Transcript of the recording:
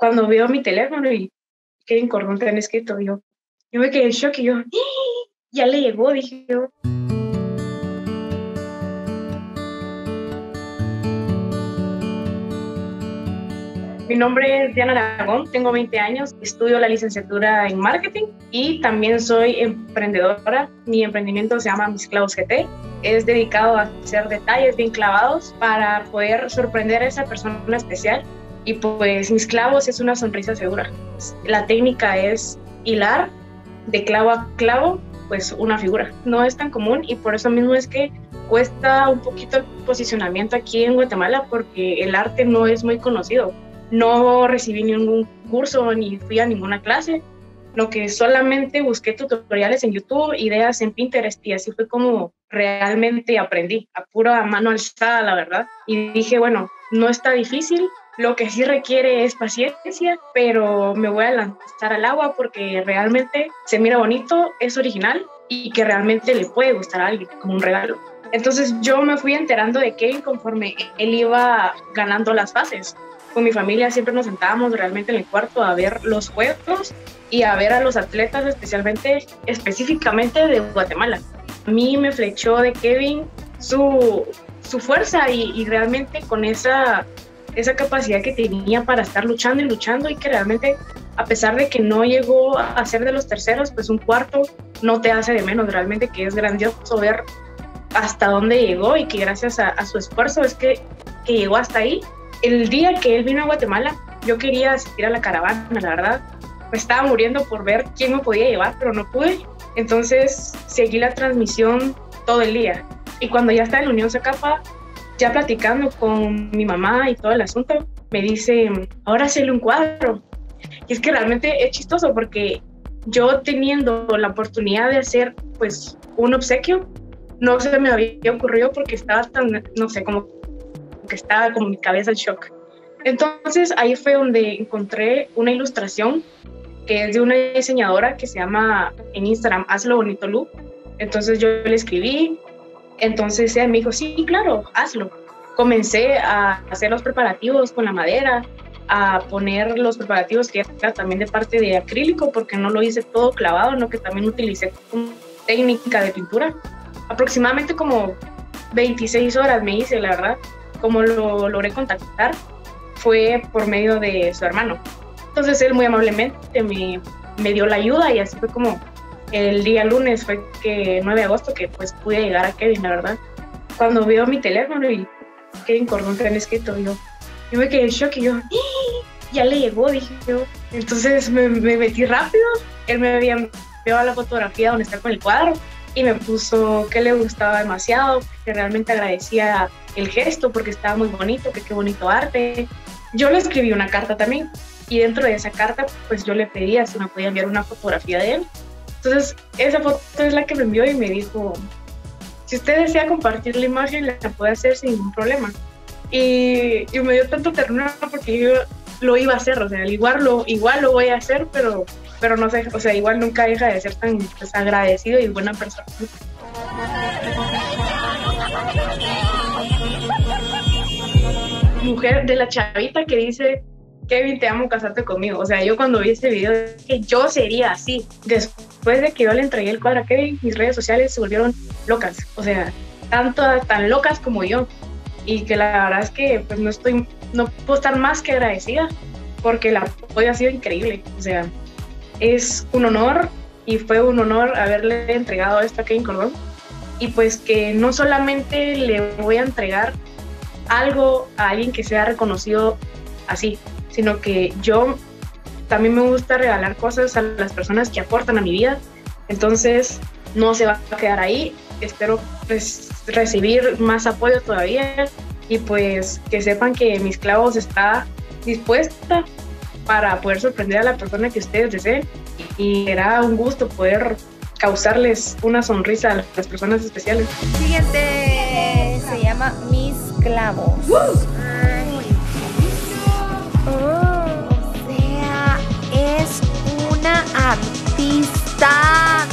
cuando veo mi teléfono y Kevin Cordón te han escrito, yo, yo me quedé en shock y yo, ¡Ah! ya le llegó, dije yo. Mi nombre es Diana Aragón, tengo 20 años, estudio la licenciatura en marketing y también soy emprendedora. Mi emprendimiento se llama Mis Clavos GT. Es dedicado a hacer detalles bien clavados para poder sorprender a esa persona especial. Y pues Mis Clavos es una sonrisa segura. La técnica es hilar de clavo a clavo pues una figura. No es tan común y por eso mismo es que cuesta un poquito el posicionamiento aquí en Guatemala porque el arte no es muy conocido no recibí ningún curso ni fui a ninguna clase, lo que solamente busqué tutoriales en YouTube, ideas en Pinterest y así fue como realmente aprendí, a pura mano alzada, la verdad. Y dije, bueno, no está difícil, lo que sí requiere es paciencia, pero me voy a lanzar al agua porque realmente se mira bonito, es original y que realmente le puede gustar a alguien como un regalo. Entonces yo me fui enterando de que conforme él iba ganando las fases, con mi familia siempre nos sentábamos realmente en el cuarto a ver los juegos y a ver a los atletas especialmente, específicamente de Guatemala. A mí me flechó de Kevin su, su fuerza y, y realmente con esa, esa capacidad que tenía para estar luchando y luchando y que realmente a pesar de que no llegó a ser de los terceros, pues un cuarto no te hace de menos, realmente que es grandioso ver hasta dónde llegó y que gracias a, su esfuerzo es que, que llegó hasta ahí el día que él vino a Guatemala, yo quería asistir a la caravana, la verdad. Estaba muriendo por ver quién me podía llevar, pero no pude. Entonces seguí la transmisión todo el día. Y cuando ya estaba en la Unión Zacapa, ya platicando con mi mamá y todo el asunto, me dice, ahora hazle un cuadro. Y es que realmente es chistoso porque yo teniendo la oportunidad de hacer pues un obsequio, no se me había ocurrido porque estaba tan, no sé, como que estaba como mi cabeza en shock. Entonces ahí fue donde encontré una ilustración que es de una diseñadora que se llama en Instagram Hazlo Bonito Lu. Entonces yo le escribí, entonces ella me dijo, sí, claro, hazlo. Comencé a hacer los preparativos con la madera, a poner los preparativos que era también de parte de acrílico, porque no lo hice todo clavado, no que también utilicé técnica de pintura. Aproximadamente como 26 horas me hice, la verdad como lo logré contactar fue por medio de su hermano. Entonces él muy amablemente me, me dio la ayuda y así fue como el día lunes, fue que 9 de agosto, que pues pude llegar a Kevin, la verdad. Cuando veo mi teléfono y Kevin Cordón que han escrito, yo, yo me quedé en shock y yo, ¡Ah! ya le llegó, dije yo. Entonces me, me metí rápido, él me había enviado la fotografía donde está con el cuadro y me puso que le gustaba demasiado, que realmente agradecía el gesto porque estaba muy bonito, que qué bonito arte. Yo le escribí una carta también y dentro de esa carta pues yo le pedía si me podía enviar una fotografía de él. Entonces esa foto es la que me envió y me dijo, si usted desea compartir la imagen la puede hacer sin ningún problema. Y, me dio tanto ternura porque yo lo iba a hacer, o sea, igual lo, igual lo voy a hacer, pero pero no sé, o sea, igual nunca deja de ser tan pues, agradecido y buena persona. Mujer de la chavita que dice, Kevin, te amo, casarte conmigo. O sea, yo cuando vi este video, que yo sería así. Después de que yo le entregué el cuadro a Kevin, mis redes sociales se volvieron locas. O sea, tanto, tan locas como yo. Y que la verdad es que pues no estoy, no puedo estar más que agradecida porque el apoyo ha sido increíble. O sea, es un honor y fue un honor haberle entregado esto a Kevin Cordón. Y pues que no solamente le voy a entregar algo a alguien que sea reconocido así, sino que yo también me gusta regalar cosas a las personas que aportan a mi vida. Entonces, no se va a quedar ahí. Espero pues, recibir más apoyo todavía y pues que sepan que Mis Clavos está dispuesta para poder sorprender a la persona que ustedes deseen y será un gusto poder causarles una sonrisa a las personas especiales. Siguiente se llama Mis Clavos. está